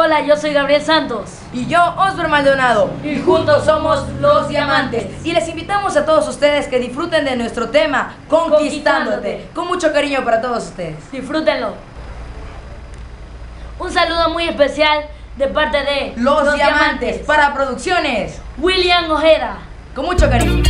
Hola, yo soy Gabriel Santos. Y yo, Oscar Maldonado. Y juntos somos Los Diamantes. Y les invitamos a todos ustedes que disfruten de nuestro tema, Conquistándote. Conquistándote. Con mucho cariño para todos ustedes. Disfrútenlo. Un saludo muy especial de parte de Los, Diamantes, para producciones. William Ojeda. Con mucho cariño.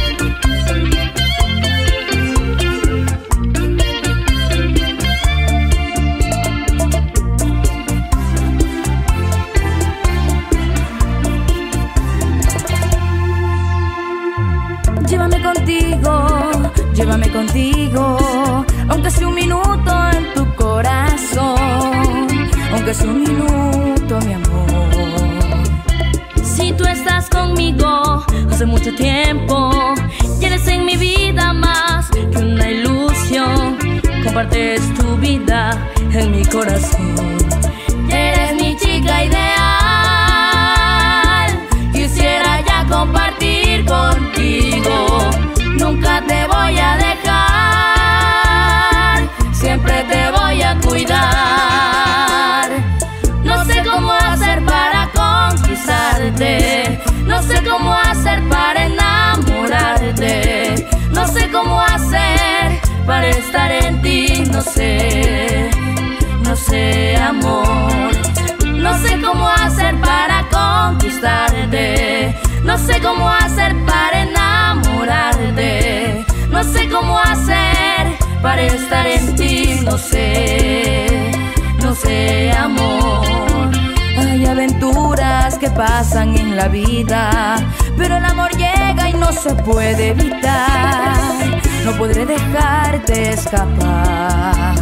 Llévame contigo, aunque sea un minuto en tu corazón, aunque sea un minuto, mi amor. Si tú estás conmigo hace mucho tiempo, y eres en mi vida más que una ilusión, compartes tu vida en mi corazón. Eres sé cómo hacer para enamorarte, no sé cómo hacer para estar en ti, no sé, no sé amor, no sé cómo hacer para conquistarte, no sé cómo hacer para enamorarte, no sé cómo hacer para estar en ti, no sé, no sé amor. Hay aventuras que pasan en la vida, pero el amor llega y no se puede evitar. No podré dejarte escapar.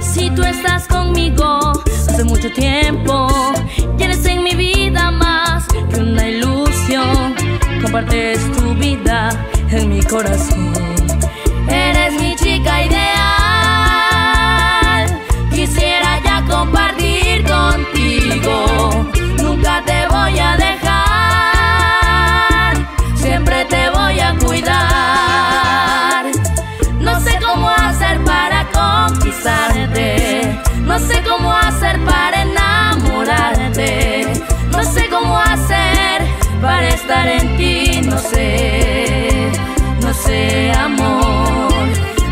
Si tú estás conmigo hace mucho tiempo, y eres en mi vida más que una ilusión. Compartes tu vida en mi corazón. Estar en ti. No sé, no sé amor.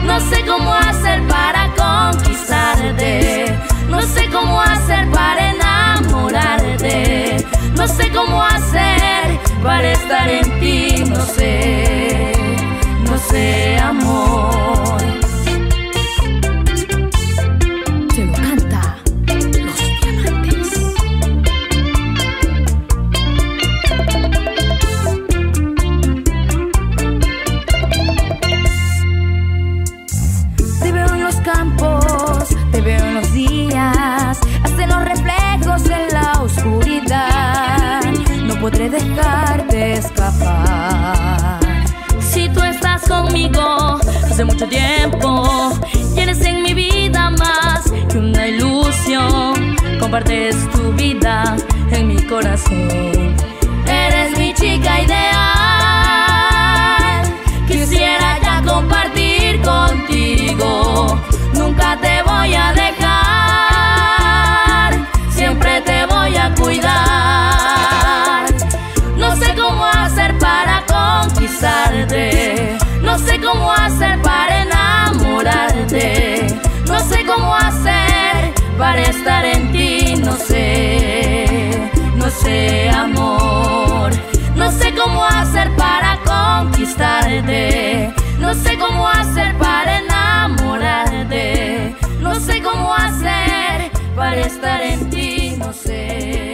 No sé cómo hacer para conquistarte. No sé cómo hacer para enamorarte. No sé cómo hacer para estar en ti. No sé, no sé dejarte escapar. Si tú estás conmigo hace mucho tiempo, y eres en mi vida más que una ilusión. Compartes tu vida en mi corazón. Para estar en ti. No sé, no sé amor. No sé cómo hacer para conquistarte. No sé cómo hacer para enamorarte. No sé cómo hacer para estar en ti. No sé.